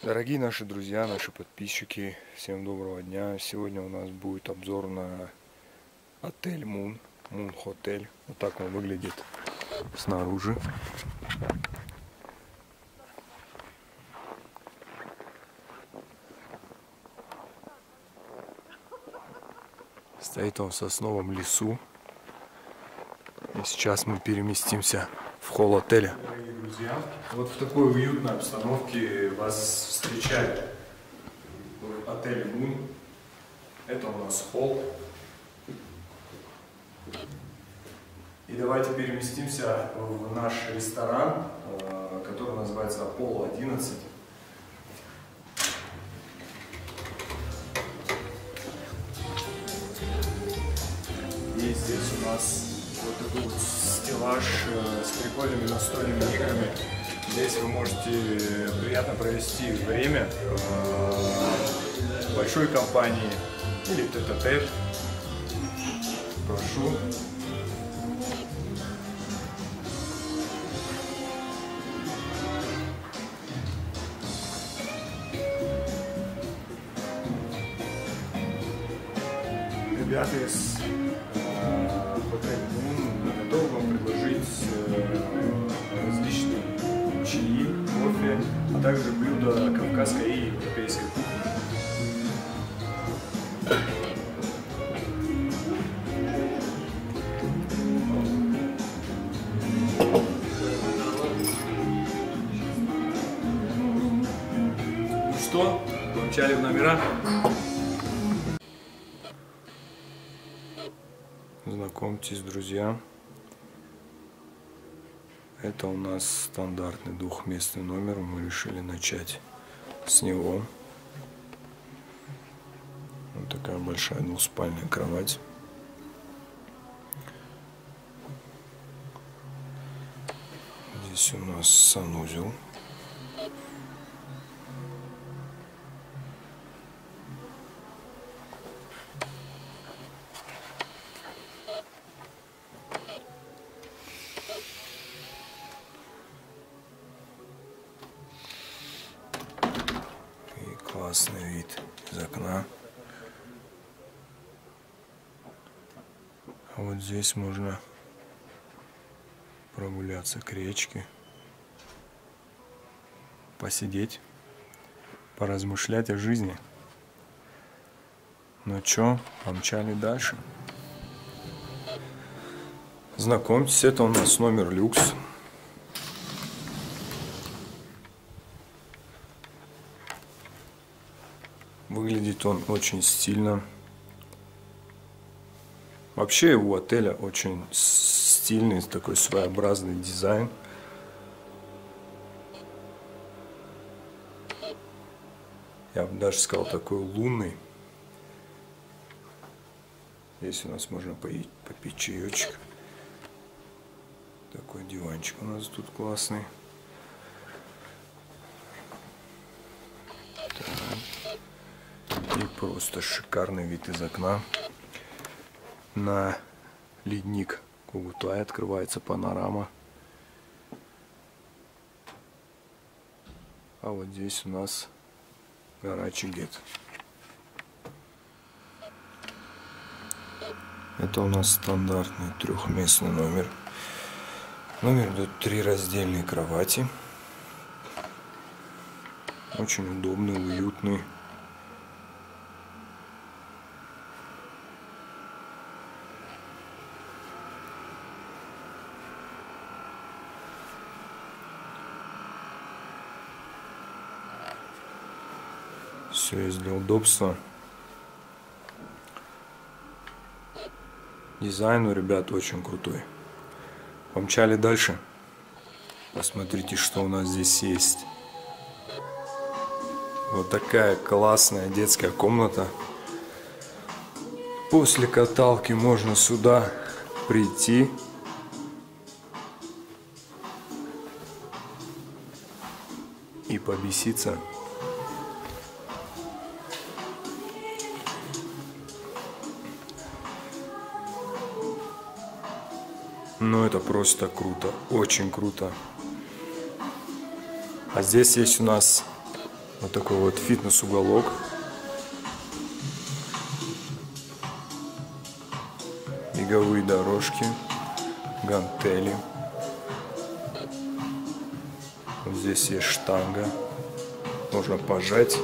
Дорогие наши друзья, наши подписчики, всем доброго дня. Сегодня у нас будет обзор на отель Мун, Мун Хотель. Вот так он выглядит снаружи. Стоит он в сосновом лесу. И сейчас мы переместимся в холл отеля. Друзья, вот в такой уютной обстановке вас встречает отель Мун. Это у нас холл. И давайте переместимся в наш ресторан, э, который называется Apollo 11. И здесь у нас вот такой вот стеллаж э, с прикольными настольными играми. Здесь вы можете приятно провести время в большой компании или тет-а-тет. Прошу. Ребята из а также блюда кавказской и европейской кухни. Ну что, помчали в номера? Знакомьтесь, друзья. Это у нас стандартный двухместный номер. Мы решили начать с него. Вот такая большая двуспальная кровать. Здесь у нас санузел. Классный вид из окна. А вот здесь можно прогуляться к речке, посидеть, поразмышлять о жизни. Ну чё, помчали дальше. Знакомьтесь, это у нас номер люкс. Выглядит он очень стильно. Вообще у отеля очень стильный, такой своеобразный дизайн. Я бы даже сказал такой лунный. Здесь у нас можно поить, попить чаечек. Такой диванчик у нас тут классный. И просто шикарный вид из окна на ледник Кугутай открывается панорама. А вот здесь у нас гора Чигет. Это у нас стандартный трехместный номер. Номер идет три раздельные кровати. Очень удобный, уютный. Все есть для удобства. Дизайн у ребят очень крутой. Помчали дальше. Посмотрите, что у нас здесь есть. Вот такая классная детская комната. После каталки можно сюда прийти. И побеситься. Ну это просто круто, очень круто. А здесь есть у нас Вот такой вот фитнес-уголок. Беговые дорожки, гантели. Вот здесь есть штанга. Можно пожать.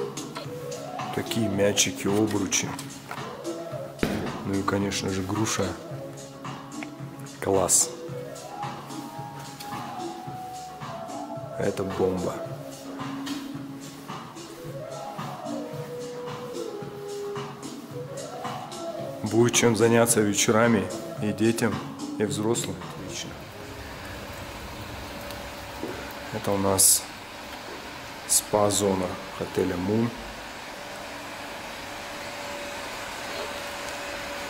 Такие мячики, обручи. Ну и, конечно же, груша. Класс. Это бомба. Будет чем заняться вечерами и детям, и взрослым. Отлично. Это у нас спа-зона отеля Moon.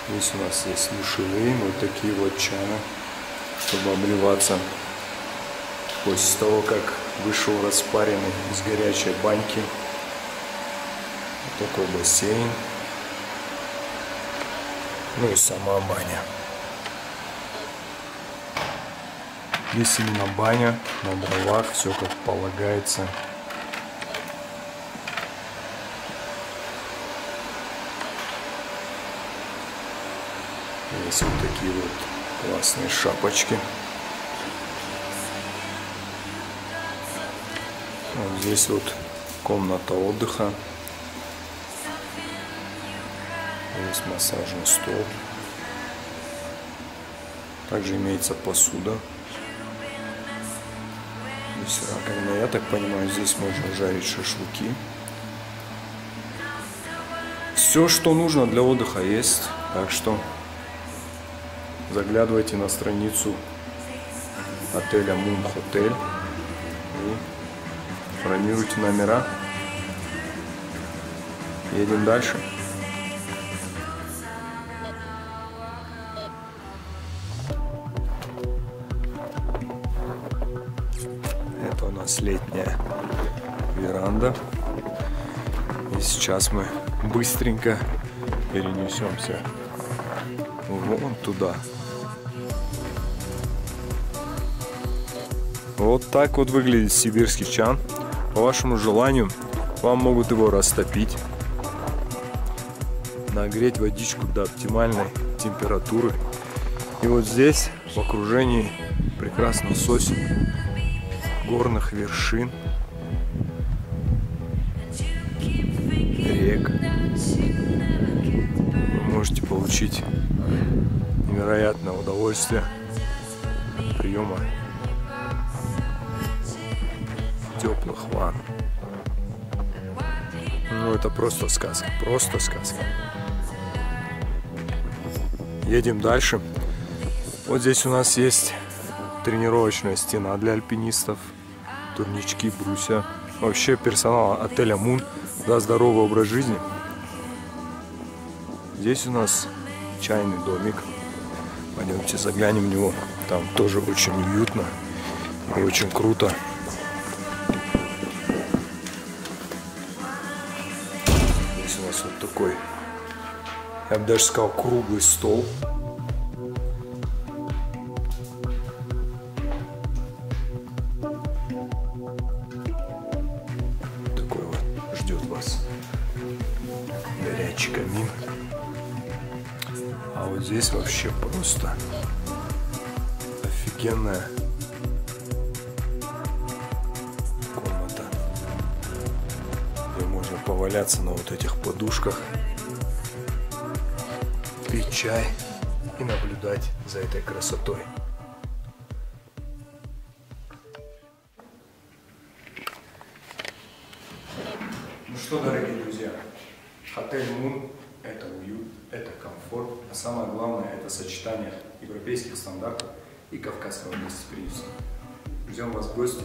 Здесь у нас есть душевые, вот такие вот чаны, чтобы обливаться после того, как вышел распаренный из горячей баньки. Вот такой бассейн. Ну и сама баня. Здесь именно баня на дровах, все как полагается. Есть вот такие вот классные шапочки. Вот здесь вот комната отдыха. Есть массажный стол. Также имеется посуда. Здесь раковина. Я так понимаю, здесь можно жарить шашлыки. Все, что нужно для отдыха есть. Так что заглядывайте на страницу отеля Moon Hotel и бронируйте номера. Едем дальше. Это у нас летняя веранда. И сейчас мы быстренько перенесемся вон туда. Вот так вот выглядит сибирский чан. По вашему желанию вам могут его растопить, нагреть водичку до оптимальной температуры. И вот здесь, в окружении прекрасных сосен, горных вершин, рек, вы можете получить невероятное удовольствие от приема теплых ванн. Ну, это просто сказка, просто сказка. Едем дальше. Вот здесь у нас есть тренировочная стена для альпинистов, турнички, брусья. Вообще персонал отеля Мун за здоровый образ жизни. Здесь у нас чайный домик. Пойдемте заглянем в него. Там тоже очень уютно и очень круто. Я бы даже сказал, круглый стол. Такой вот ждет вас горячий камин. А вот здесь вообще просто офигенная поваляться на вот этих подушках, пить чай и наблюдать за этой красотой. Ну что, дорогие друзья, отель Мун – это уют, это комфорт, а самое главное – это сочетание европейских стандартов и кавказского гостеприимства. Ждем вас в гости.